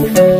Música